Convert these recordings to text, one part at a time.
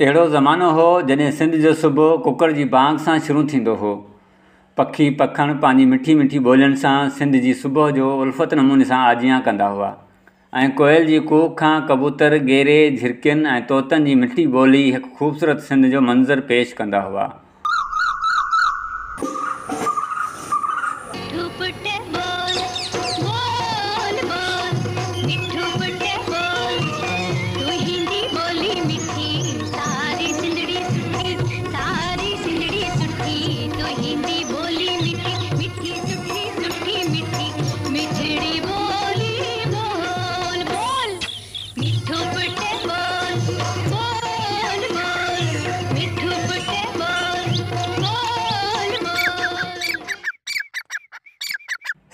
अहिड़ो ज़मानो हो जॾहिं सिंध जो सुबुह कुकर जी बांग सां शुरू थींदो हो पखी पखण पंहिंजी मिठी मिठी ॿोलियुनि सां सिंध जी सुबुह जो उल्फत नमूने सां आज्ञा कंदा हुआ ऐं कोयल जी कुह खां कबूतर गेरे झिरकियुनि ऐं तोतनि जी मिठी ॿोली हिकु ख़ूबसूरत सिंध जो मंज़रु पेश कंदा हुआ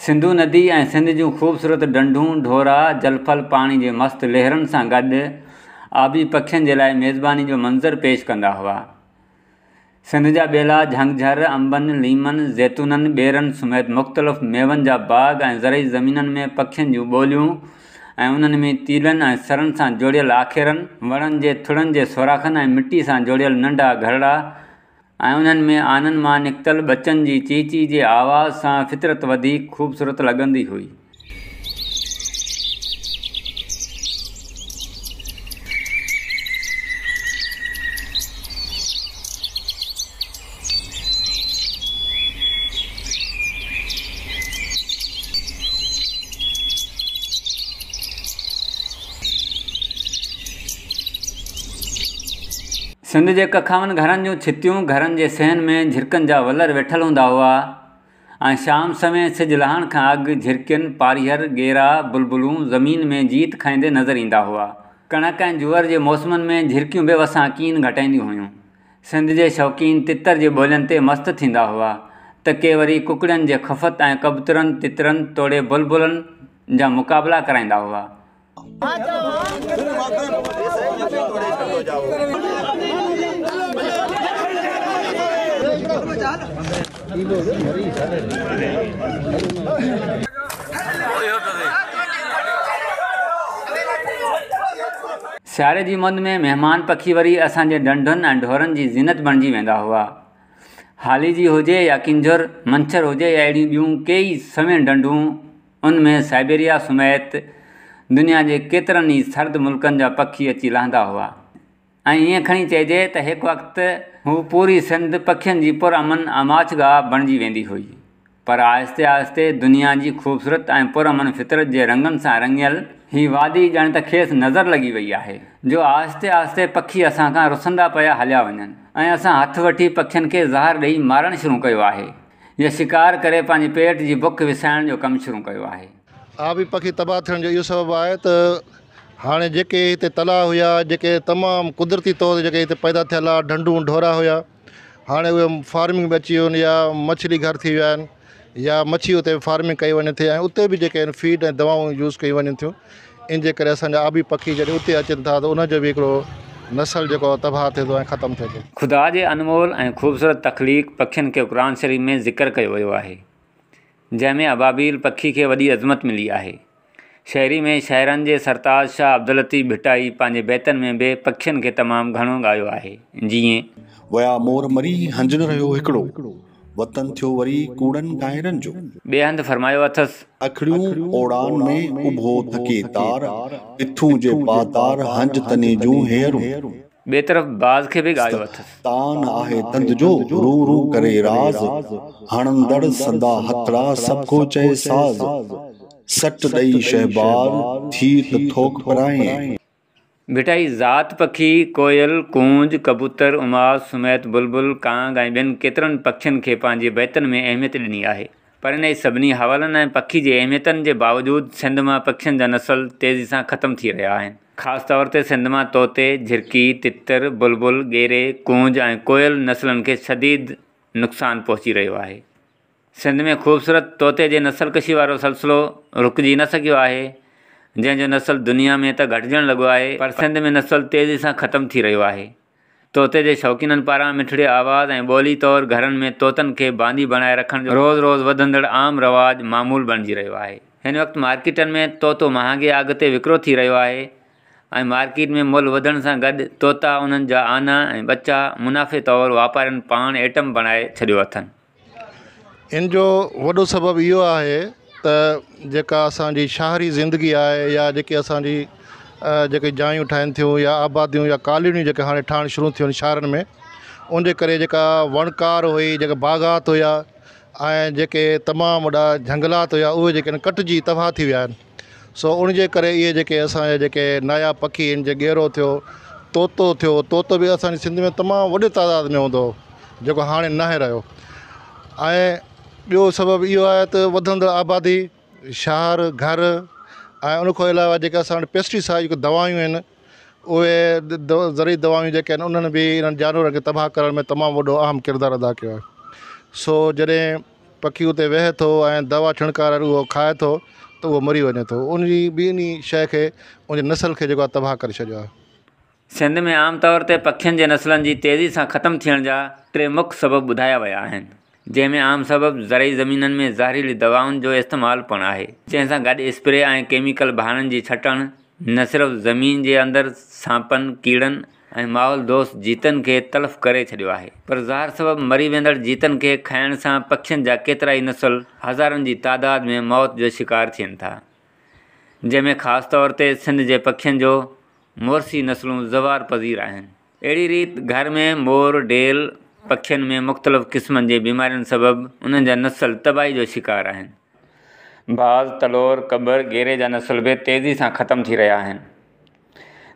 सिंधु नदी ऐं सिंध जूं ख़ूबसूरत ढंढूं ढोरा जलफल पाणी जे मस्तु लहरनि सां गॾु आबी पखियुनि जे लाइ मेज़बानी जो मंज़रु पेश कंदा हुआ सिंध जा ॿेला झंगझर अंबनि लीमनि ज़ैतूननि ॿेरनि समेत मुख़्तलिफ़ मेवनि जा बाग ऐं ज़रई ज़मीननि में पखियुनि जूं ॿोलियूं ऐं उन्हनि में तीलनि ऐं सरनि सां जोड़ियल आखेरनि वणनि जे थुड़नि जे सोराखनि ऐं मिटी सां जोड़ियल नंढा घरड़ा ऐं उन्हनि में आनंद मां निकितल बचनि जी चीची जे आवाज़ सां फितरत वधीक ख़ूबसूरत लॻंदी हुई सिंध जे कखावन घरनि जूं छितियूं घरनि जे सहन में झिरिकनि जा वलर वेठल हूंदा हुआ ऐं शाम समय सिज लहण खां अॻु झिरकियुनि पारिहर गेरा बुलबुलूं ज़मीन में जीत खाईंदे नज़र ईंदा हुआ कणक ऐं जुअर जे मौसमनि में झिरकियूं बि कीन घटाईंदियूं हुयूं सिंध जे शौक़ीन तितर जे ॿोलियुनि ते मस्तु थींदा हुआ त के वरी कुकड़ियुनि जे खफ़त ऐं कबतरनि तितरनि तोड़े बुलबुलनि जा मुक़ाबिला कराईंदा हुआ सियारे जी मुंद में मेहमान पखी वरी असांजे डंढनि ऐं ढोरनि की ज़ीनत बणिजी वेंदा हुआ हाली जी हुजे या किंजर मंछर हुजे या अड़ी बी कई सवें डंढूं उनमें साइबेरिया समेत दुनिया के केतर ही सर्द मुल्कन जा पखी अची लहंदा हुआ ऐं ईअं खणी चइजे त हिकु हू पूरी सिंध पखियुनि जी पुर अमन अमाचगाह बणिजी वेंदी हुई पर आहिस्ते आहिस्ते दुनिया जी ख़ूबसूरत ऐं पुर अमन फितरत जे रंगनि सां रंगियल हीअ वादी ॼण त खेसि नज़र लॻी वई आहे जो आहिस्ते आहिस्ते पखी असां खां रुसंदा पिया हलिया वञनि ऐं असां हथु वठी पखियुनि खे ज़हरु ॾेई मारणु शुरू कयो आहे इहो शिकार करे पंहिंजे पेट जी बुख विसाइण जो कमु शुरू कयो आहे हाणे जेके हिते तला हुआ जेके तमामु कुदरती तौर ते जेके हिते पैदा थियल आहे ढंढूं ढोरा हुआ हाणे उहे फार्मिंग बि अची वियूं या मछली घर थी विया आहिनि या मछी उते फार्मिंग कई वञे थी ऐं उते बि जेके आहिनि फीड ऐं दवाऊं यूज़ कयूं वञनि थियूं इन जे करे असांजा आबी पखी जॾहिं उते अचनि था त उनजो बि हिकिड़ो नसल जेको आहे तबाहु थिए थो ऐं ख़तमु थिए थो ख़ुदा जे अनमोल ऐं ख़ूबसूरत तकलीफ़ पखियुनि खे उरान शरीफ़ में ज़िक्र कयो वियो आहे जंहिंमें अबाबील पखी खे वॾी अज़मत मिली आहे शहरी में शाइरनि के सरताज शाह अब्दुल लतीफ़ भिटाई पाँच बेतन में बि पखियुनि के तमाम घो ॻायो आहे जीअं विया मोर मरी हंजन रहियो हिकिड़ो वतन थियो वरी कूड़न गायरन जो बेहंद फरमायो अथस अखड़ियूं ओड़ान में उभो थके तार इथु जे पातार हंज तने जो हेरूं बे तरफ़ बाज़ के भी गायो अथस तान आहे तंद जो रू रू करे राज़ हणंदड़ सदा हतरा सभु को चए साज़ सट दई शहबान थी तो थोक पराए तो मिठाई ज़ात पखी कोयल कूंज कबूतर उमास सुमैत बुलबुल कांग ऐं ॿियनि केतिरनि के खे बैतन में अहमियत दिनी है पर इन सभी हवाल पखी के अहमियत के बावजूद सिंध में पखियुनि जा नसल तेज़ी से खत्म थी रहा है खास तौर से सिंध में तोते झिरकी तितर बुलबुल गेरे कूंज और कोयल नसलन के शदीद नुकसान पहुंची रो है सिंध में ख़ूबसूरत तोते जे नसल कशी वारो सिलसिलो रुकिजी न सघियो आहे जंहिंजो नसल दुनिया में त घटिजणु लॻो आहे पर सिंध में नसल तेज़ी सां ख़तमु थी रहियो आहे तोते जे शौक़ीननि पारां मिठड़े आवाज़ ऐं ॿोली तौरु घरनि में तोतनि खे बांदी बणाए रखण जो रोज़ु रोज़ु वधंदड़ आम रवाजु मामूल बणिजी रहियो आहे हिन वक़्तु मार्केटनि में तोतो महांगे अॻिते विकिणो थी रहियो आहे ऐं मार्केट में मुल वधण सां गॾु तोता उन्हनि जा आना ऐं ॿचा मुनाफ़े तौरु वापारियुनि पाण एटम बणाए छॾियो अथनि हिनजो वॾो सबबु इहो आहे त जेका असांजी ज़िंदगी आहे या जेकी असांजी जेकी जायूं ठाहिनि थियूं या आबादियूं या कालोनियूं जेके हाणे ठाहिणु शुरू थियूं आहिनि शहरनि में उनजे करे जेका वणकार हुई जेके बाग़ात हुआ ऐं जेके तमामु वॾा झंगलात हुआ उहे जेके आहिनि कटिजी तबाह थी विया आहिनि सो उन जे करे इहे जेके असांजा जेके नया पखी आहिनि जे गेरो थियो तोतो थियो तोतो बि असांजी सिंध में तमामु वॾे तादाद में हूंदो हुओ जेको हाणे रहियो ऐं ॿियो सबबु इहो आहे त वधंदड़ आबादी शहर घर ऐं उनखां अलावा जेके असां वटि पेस्टिसाइड दवाऊं आहिनि उहे ज़री दवाऊं जेके आहिनि उन्हनि बि इन्हनि जानवरनि खे तबाह करण में तमामु वॾो अहम किरदारु अदा कयो आहे सो जॾहिं पखी उते वेहे थो ऐं दवा छिणकार उहो खाए थो त उहो मरी वञे थो उन जी ॿिन्ही शइ खे उन नसल खे जेको आहे करे छॾियो आहे सिंध में तौर ते पखियुनि जे नसलनि जी तेज़ी सां ख़तमु थियण जा टे मुख्य सबबु ॿुधाया विया आहिनि जंहिंमें आमसबु ज़रई ज़मीननि में ज़हरीली दवाउनि जो इस्तेमालु पिणु आहे जंहिं सां गॾु स्प्रे ऐं केमिकल बहाणनि जी छटणु न सिर्फ़ु ज़मीन जे अंदरि सांपनि कीड़नि ऐं माहौल दोस्त जीतनि खे तलफ़ करे छॾियो आहे पर ज़हार सबबु मरी वेंदड़ जीतनि खे खाइण सां पखियुनि जा केतिरा ई नसुल हज़ारनि जी तादाद में मौत जो शिकार थियनि था जंहिंमें ख़ासि तौर ते सिंध जे पखियुनि जो मोरसी नसलूं ज़वार पज़ीर आहिनि अहिड़ी रीति घर में मोर डेल पक्षियों में मुख़्तलिफ़ किस्म के बीमार सबब उन नसल तबाही जो शिकार हैं बाज़ तलोर कबर गेरे जा नसल भी तेज़ी से खत्म थी रहा है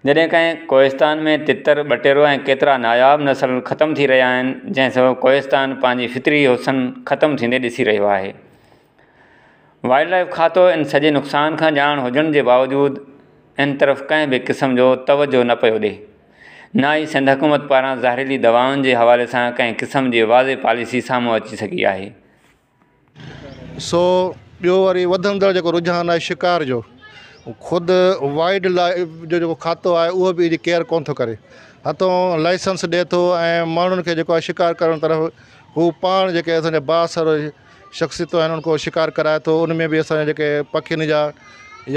जैसे कें कोस्तान में तितर बटेरो केतरा नायाब नसल खत्म थी रहा है जैसे सबबु कोस्तान पंहिंजी फितरी हुसन खत्म थन्दे ऐसी रो है वाइल्ड लाइफ खातो इन सजे नुक़सान का जान होजन के बावजूद इन तरफ़ कें भी क़िस्म जो तवजो न पो ॾिए ना ई सिंध हुकूमत पारां ज़ाहिरीली दवाउनि जे हवाले सां कंहिं क़िस्म जी वाज़े पॉलिसी साम्हूं अची सघी आहे सो ॿियो वरी वधंदड़ जेको रुझान आहे शिकार जो ख़ुदि वाइल्ड लाइफ जो जेको खातो आहे उहो बि केयर कोन थो करे लाइसेंस ॾिए थो ऐं माण्हुनि खे जेको आहे करण तरफ़ हू पाण जेके असांजा बासर शख़्सियत आहिनि उनखां शिकार कराए थो उनमें बि असांजा जेके पखियुनि जा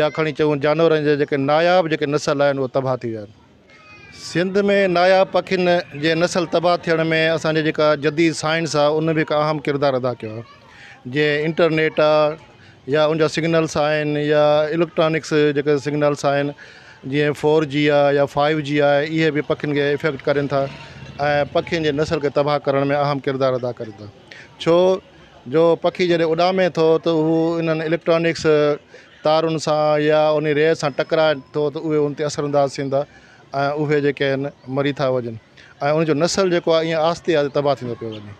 या खणी अचूं जानवरनि जा जेके नायाबु जेके नसल आहिनि उहे तबाह थी विया सिंध में नायाब पखियुनि जे नसल तबाह थियण में असांजी जेका जदीद साइंस आहे उन बि हिकु अहम किरदारु अदा कयो आहे जीअं इंटरनेट आहे या उन सिग्नल्स आहिनि या इलेक्ट्रॉनिक्स जेके सिग्नल्स आहिनि जीअं फोर जी आहे या फाइव जी आहे इहे बि पखियुनि खे इफेक्ट करनि था ऐं पखियुनि जे नसल खे तबाह करण में अहम किरदारु अदा करे था छो जो पखी जॾहिं उॾामे थो त उहे इन्हनि इलेक्ट्रॉनिक्स तारुनि सां या उन रेह सां टकराए थो त उहे उन ते असर थींदा ऐं उहे जेके आहिनि मरी था वञनि ऐं उनजो नसल जेको आहे आस्ते आस्ते तबाह थींदो पियो वञे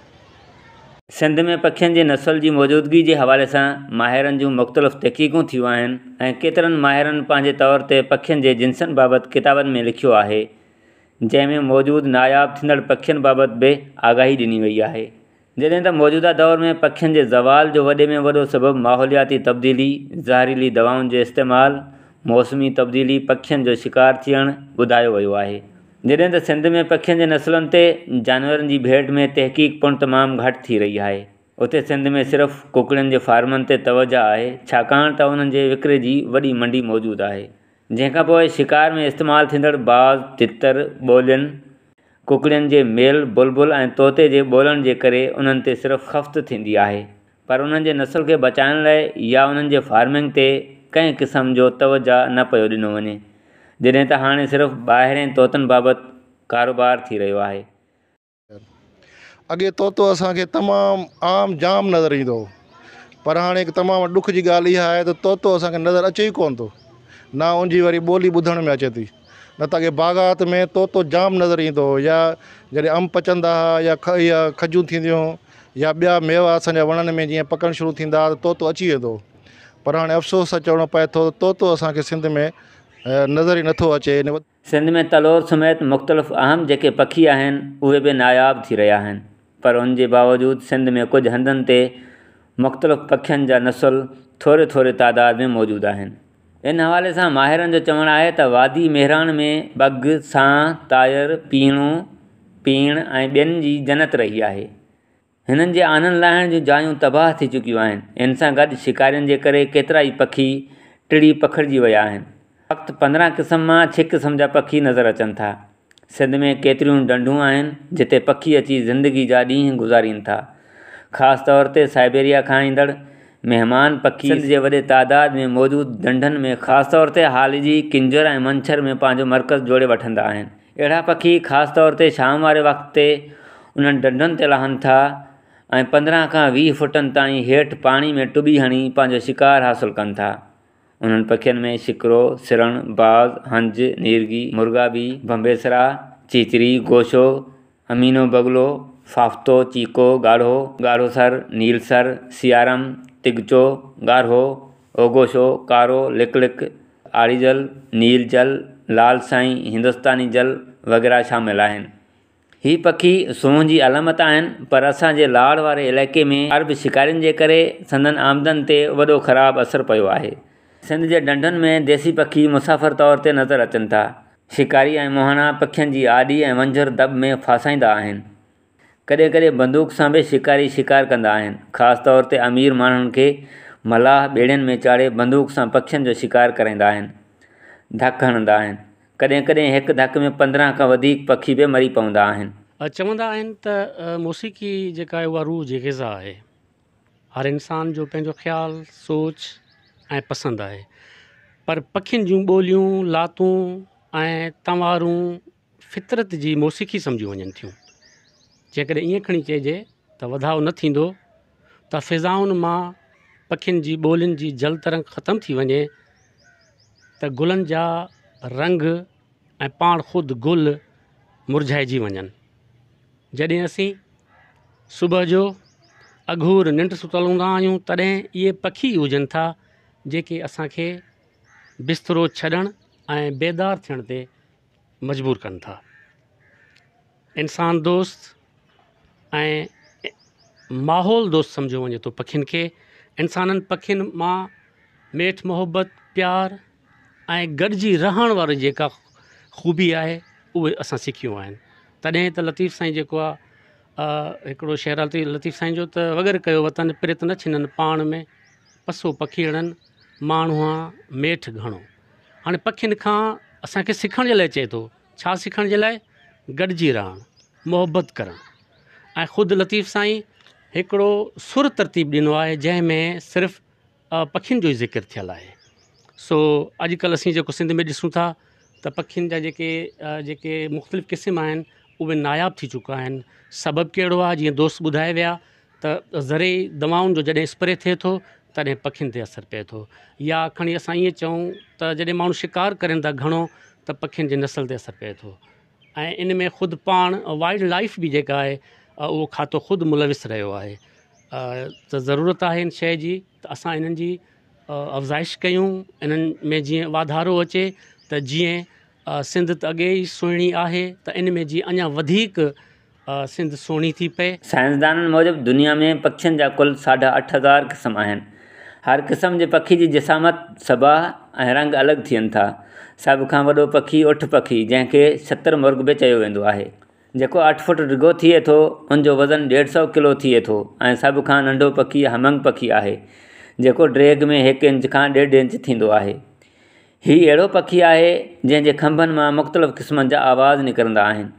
सिंध में पखियुनि जे नसल जी मौजूदगी जे हवाले सां माहिरनि जूं मुख़्तलिफ़ तहक़ीक़ूं थियूं आहिनि ऐं केतिरनि माहिरनि पंहिंजे तौर ते पखियुनि जे जिन्सनि बाबति किताबनि में लिखियो आहे जंहिं में मौजूदु नायाबु थींदड़ पखियुनि बाबति बि आगाही ॾिनी वई आहे जॾहिं त मौजूदा दौर में पखियुनि जे ज़वाल जो वॾे में वॾो सबबु माहौलियाती तब्दीली ज़हरीली दवाउनि जो इस्तेमालु मौसमी तब्दीली पखियुनि जो शिकार थियणु ॿुधायो वियो आहे जॾहिं त सिंध में पखियुनि जे नसलनि ते जानवरनि जी भेट में तहक़ीक़ पिणु तमामु घटि थी रही आहे उते सिंध में सिर्फ़ु कुकड़ियुनि जे फार्मनि ते तवज आहे छाकाणि त उन्हनि जे विकिरे जी वॾी मंडी मौजूदु आहे जंहिंखां पोइ शिकार में इस्तेमालु थींदड़ बाज़ तितर ॿोलियुनि कुकड़ियुनि जे मेल बुलबुल ऐं तोते जे ॿोलण जे करे उन्हनि ते सिर्फ़ु ख़फ़्त थींदी आहे पर उन्हनि जे नसल खे बचाइण लाइ या उन्हनि जे फार्मिंग ते कंहिं क़िस्म जो तवजा न पियो ॾिनो वञे जॾहिं त हाणे सिर्फ़ु ॿाहिरें तोतनि बाबति कारोबार थी रहियो आहे अॻे तोतो असांखे तमामु आम जाम नज़र ईंदो हुओ पर हाणे हिकु तमामु ॾुख जी ॻाल्हि इहा आहे त तोतो असांखे नज़र अचे ई कोन थो न उन जी वरी ॿोली ॿुधण में अचे थी न त अॻे बाग़ात में तोतो जाम नज़र ईंदो हुओ या जॾहिं अंब पचंदा हुआ या ख खा खजूं थींदियूं या ॿिया मेवा असांजा वणनि में जीअं पकणु शुरू थींदा त तोतो अची वेंदो हुओ पर हाणे अफ़सोस सां चवणो पए थो असांखे सिंध में नज़र ई नथो अचे सिंध में तलोर समेत मुख़्तलिफ़ अहम जेके पखी आहिनि उहे बि नायाब थी रहिया आहिनि पर उन जे बावजूदि सिंध में कुझु हंधनि ते मुख़्तलिफ़ पखियुनि जा नसुल थोरे थोरे तइदाद में मौजूदु आहिनि इन हवाले सां माहिरनि जो चवणु आहे त वादी मेहराण में बग सां तायर पीणू पीण ऐं ॿियनि जी जनत रही आहे हिननि जे आनंद लाहिण जूं जायूं तबाह थी चुकियूं आहिनि हिन सां गॾु शिकारियुनि जे करे केतिरा ई पखी टिड़ी पखिड़िजी विया आहिनि वक़्तु पंद्रहं क़िस्म मां छह क़िस्म जा पखी नज़र अचनि था सिंध में केतिरियूं ढंढूं आहिनि जिते पखी अची ज़िंदगी जा ॾींहं गुज़ारीनि था ख़ासि तौर ते साइबेरिया खां ईंदड़ महिमान पखी जे वॾे तइदाद में मौजूदु डंडनि में ख़ासि तौर ते हाल जी किंजर ऐं मंछर में पंहिंजो मर्कज़ जोड़े वठंदा आहिनि अहिड़ा पखी ख़ासि तौर ते शाम वारे वक़्त ते उन्हनि डंडनि ते लहनि था ऐं पंद्रहं खां वीह फुटनि ताईं हेठि पाणी में टुबी हणी पंहिंजो शिकार हासिल कनि था उन्हनि पखियुनि में सिकरो सिरण बाज़ हंज नीरगी मुर्गाबी बम्बेसरा चीचरी गोशो अमीनो बगलो फाफ्तो चीको ॻाढ़ो ॻाढ़ोसर नीलसर सियारम तिगचो ॻाढ़ो ओगोशो कारो लिकलिक आड़ीजल नीलजल लाल साईं हिंदुस्तानी जल वग़ैरह शामिल आहिनि हीअ पखी सोहनि जी अलामत आहिनि पर असांजे लाड़ वारे इलाइक़े में अरब शिकारियुनि जे करे संदन आमदन ते वॾो ख़राबु असरु पियो आहे सिंध जे ढंढनि में देसी पखी मुसाफ़िर तौर ते नज़र अचनि था शिकारी ऐं मुहाणा पखियुनि जी आॾी ऐं मंझर दब में फासाईंदा आहिनि कॾहिं कॾहिं बंदूक सां बि शिकारी शिकार कंदा आहिनि ख़ासि तौर ते अमीर माण्हुनि खे मलाह ॿेड़ियुनि में चाढ़े बंदूक सां पखियुनि जो शिकार कराईंदा आहिनि धकु हणंदा आहिनि कॾहिं कॾहिं हिकु धक में पंद्रहं खां वधीक पखी बि मरी पवंदा आहिनि चवंदा आहिनि त मौसीक़ी जेका आहे उहा रूह जी ग़िज़ा आहे हर इंसान जो पंहिंजो ख़्यालु सोच ऐं पसंदि आहे पर पखियुनि जूं ॿोलियूं लातूं ऐं तंवारूं फितरत जी मौसीक़ी सम्झियूं वञनि थियूं जेकॾहिं ईअं खणी चइजे त वधाउ न थींदो त फ़िज़ाउनि मां पखियुनि जी ॿोलियुनि जी जल तरंग ख़तमु थी वञे त गुलनि जा रंग ऐं पाण ख़ुदि गुल मुरझाइजी वञनि जॾहिं असीं सुबुह जो अघूर निंड सुतल हूंदा आहियूं तॾहिं इहे पखी हुजनि था जेके असांखे बिस्तरो छॾणु ऐं बेदार थियण ते मजबूर कनि था इंसान दोस्त ऐं माहौल दोस्त सम्झो वञे थो पखियुनि खे इंसाननि पखियुनि मां मेठ मोहबत प्यार ऐं गॾिजी रहण वारी जेका ख़ूबी आहे उहे असां सिखियूं आहिनि तॾहिं त लतीफ़ साईं जेको आहे हिकिड़ो शहराती लतीफ़ साईं जो त वग़ैरह कयो वतन प्रत न छिननि पाण में पसो पखी माण्हू माण्हू मेठ घणो हाणे पखियुनि खां असांखे सिखण जे लाइ चए थो छा सिखण जे लाइ गॾिजी रहणु मुहबत करणु ऐं ख़ुदि लतीफ़ साईं हिकिड़ो सुर तरतीब ॾिनो आहे जंहिंमें सिर्फ़ु पखियुनि जो ई ज़िकर थियलु आहे सो अॼुकल्ह असीं जेको सिंध में ॾिसूं था त पखियुनि जा जेके जेके मुख़्तलिफ़ क़िस्म आहिनि उहे नायाबु थी चुका आहिनि सबबु कहिड़ो आहे जीअं दोस्त ॿुधाए विया त ज़री दवाउनि जो जॾहिं स्प्रे थिए थो तॾहिं पखियुनि ते असरु पए थो या खणी असां ईअं चऊं त जॾहिं माण्हू शिकार करनि था घणो त पखियुनि जी नसल ते असरु पए थो ऐं इन में ख़ुदि पाण वाइल्ड लाइफ बि जेका आहे उहो खातो ख़ुदि मुलविस रहियो आहे त ज़रूरत आहे हिन शइ जी त असां इन्हनि जी अफ़ज़ाइश कयूं इन्हनि में जीअं वाधारो अचे त जीअं सिंध त अॻे ई सुहिणी आहे त इन में जीअं अञा वधीक सिंध सुहिणी थी पए साइंसदाननि मूजिबि दुनिया में पखियुनि जा कुल साढा अठ हज़ार क़िस्म आहिनि हर क़िस्म जे पखी जी जिसामत सबाह ऐं रंग अलॻि थियनि था सभु खां वॾो पखी उठ पखी जंहिंखे सतरि मुर्ग बि चयो वेंदो आहे जेको अठ फुट ॾिघो थिए थो हुन जो वज़न ॾेढ सौ किलो थिए थो ऐं सभु खां नंढो पखी हमंग पखी आहे जेको ड्रेग में हिकु इंच खां ॾेढ इंच थींदो आहे हीउ अहिड़ो पखी आहे जंहिंजे खंभनि मां मुख़्तलिफ़ क़िस्मनि जा आवाज़ निकिरंदा आहिनि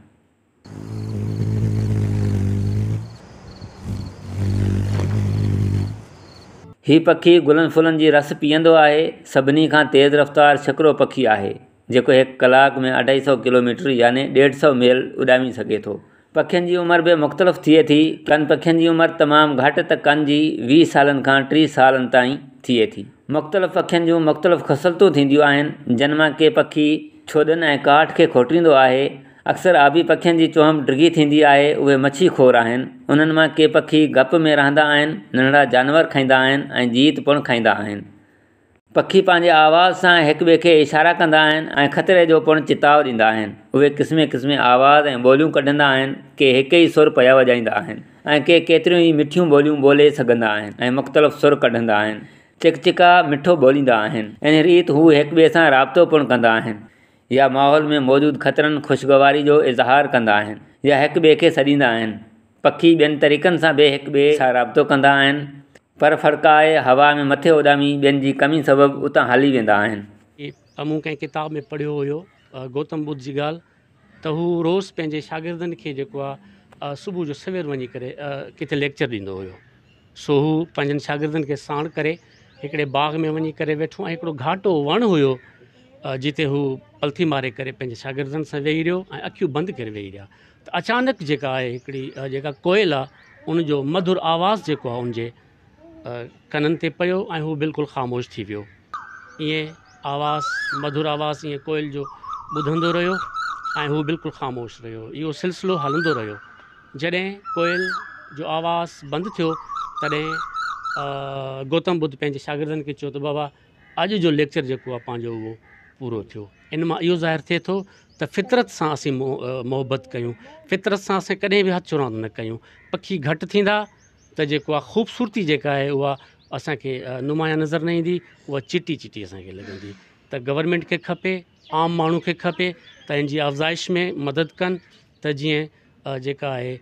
हीउ पखी गुलनि फुलनि जी रस पीअंदो आहे सभिनी खां तेज़ रफ़्तार सिकिड़ो पखी आहे जेको हिकु कलाक में अढाई सौ किलोमीटर याने ॾेढ सौ मेल उॾामी सघे थो पखियुनि जी उमिरि बि मुख़्तलिफ़ थिए थी कनि पखियुनि जी उमिरि तमामु घटि त कनि जी वीह सालनि खां टीह सालनि ताईं थिए थी मुख़्तलिफ़ु पखियुनि जूं मुख़्तलिफ़ ख़सलतूं थींदियूं आहिनि जिन मां के पखी छोॾनि ऐं काठ खे खोटींदो आहे अक्सर आबी पखियुनि जी चोहम टिगी थींदी आहे उहे मछी खोर आहिनि उन्हनि मां के पखी गप में रहंदा आहिनि नंढड़ा जानवर खाईंदा आहिनि ऐं जीत पिणु खाईंदा आहिनि पखी पंहिंजे आवाज़ सां हिक ॿिए खे इशारा कंदा आहिनि ऐं ख़तरे जो पिणु चिताव ॾींदा आहिनि उहे क़िस्म किस्म आवाज़ ऐं ॿोलियूं कढंदा आहिनि के हिक ई सुर पिया वॼाईंदा आहिनि ऐं के केतिरियूं ई मिठियूं ॿोलियूं ॿोले सघंदा आहिनि ऐं मुख़्तलिफ़ सुर कढंदा आहिनि चिकचिका मिठो ॿोलींदा आहिनि इन रीति हू हिक ॿिए सां राब्तो पिणु कंदा आहिनि या माहौल में मौजूदु ख़तरनि ख़ुशगवारी जो इज़हार कंदा आहिनि या हिक ॿिए खे सॾींदा आहिनि पखी ॿियनि तरीक़नि सां बि हिक ॿिए सां राब्तो कंदा आहिनि पर फ़र्क़ाए हवा में मथे उॾामी ॿियनि जी कमी सबबु उतां हली वेंदा आहिनि मूं कंहिं किताब में पढ़ियो हुयो गौतम बुद्ध जी ॻाल्हि त हू रोज़ु पंहिंजे शागिर्दनि खे जेको आहे सुबुह जो सवेर वञी करे किथे लेक्चर ॾींदो हुयो सो हू पंहिंजनि शागिर्दनि खे साण करे एकड़े बाग में वही करे वेठो घाटो वणु हु जिते हु पलथी मारे करें पंहिंजे से वेही रो ऐं बंद कर वेही रहा तो अचानक जेका आहे हिकिड़ी जेका कोयल आहे मधुर आवाज़ु जो आहे कन पो ते पियो ख़ामोश थी वियो ईअं आवाज़ मधुर आवाज़ु ये कोयल जो ॿुधंदो रो बिल्कुल ख़ामोश रो यो सिलसिलो हलंदो रो जॾहिं कोयल जो आवाज़ु बंद थो तॾहिं गौतम बुद्ध पंहिंजे शागिर्दनि खे चयो त बाबा अॼु जो लेक्चर जेको आहे पंहिंजो उहो पूरो थियो इन मां इहो ज़ाहिर थिए थो त फितरत सां असीं मोहबत कयूं फितरत सां असां कॾहिं बि हथ चुरांद न कयूं पखी घटि थींदा त जेको आहे ख़ूबसूरती जेका आहे उहा असांखे नुमाया नज़र न ईंदी उहा चिटी चिटी असांखे लॻंदी त गवर्नमेंट खे खपे आम माण्हू खे खपे त हिन जी अफ़ज़ाइश में मदद कनि त जीअं जेका आहे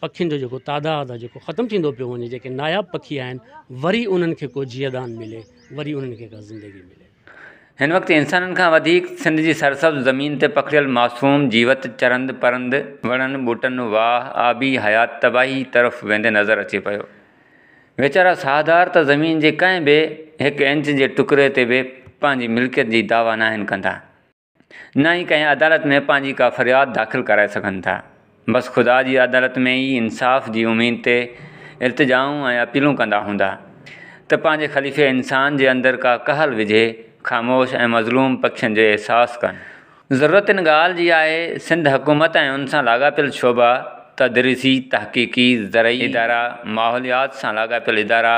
पखियुनि जो जेको आहे जेको ख़तमु थींदो पियो वञे जेके नायाब पखी आहिनि वरी उन्हनि खे को जीअदान मिले वरी उन्हनि खे का ज़िंदगी मिले हिन वक़्तु इंसाननि खां वधीक सिंध जी सरसब ज़मीन ते पखिड़ियल मासूम जीवत चरंद परंद वणनि ॿूटनि वाह आबी हयात तबाही तरफ़ वेंदे नज़र अचे पियो वेचारा साहदार त ज़मीन जे कंहिं बि हिकु इंच जे टुकड़े ते बि पंहिंजी मिल्कियत जी दावा न आहिनि कंदा न ई कंहिं अदालत में पंहिंजी का फ़रियाद दाख़िलु कराए सघनि था बसि ख़ुदा जी अदालत में ई इंसाफ़ जी उमेद ते इल्तिजाऊं ऐं अपीलूं कंदा हूंदा त पंहिंजे ख़लीफ़े इंसान जे अंदरि का कहल विझे ख़ामोश ऐं मज़लूम पखियुनि जो अहसासु कनि ज़रूरत ॻाल्हि जी आहे सिंध हुकूमत ऐं उन सां लाॻापियल शोभा तदरीसी तहक़ीक़ी ज़री इदारा माहौलियात सां लाॻापियल इदारा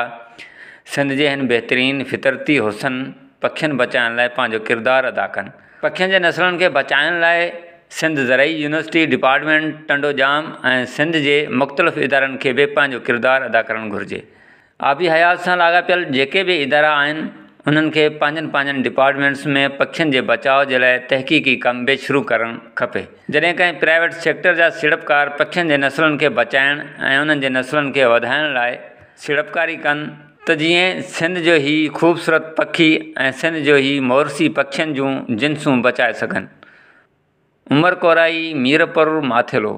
सिंध जे हिन बहितरीन फितरती हुसन पखियुनि बचाइण लाइ पंहिंजो किरदारु अदा कनि पखियुनि जे नसलुनि खे बचाइण लाइ सिंध ज़रई यूनिवर्सिटी डिपार्टमेंट टंडो जाम ए सिंध के मुख़्तलिफ़ इदार के भी पंहिंजो किरदार अदा करणु घुर्जे आबी हयात से लाॻापियल जे भी इदारा उनन उन्हनि डिपार्टमेंट्स में पक्षियों के बचाव के लिए तहक़ीक़ी कम भी शुरू कर खपे जॾहिं कंहिं प्राइवेट सेक्टर जा सीड़पकार पक्षियों के नसलनि के बचाइण उन उन्हनि के नसलनि लाए सीड़पकारी कन तो जीअं सिंध जो ही ख़ूबसूरत पखी ए सिंध जो ही मोरसी पक्षियों जो जिन्सू बचाए सकन ઉમરકોરાઈ મીરપર માથેલો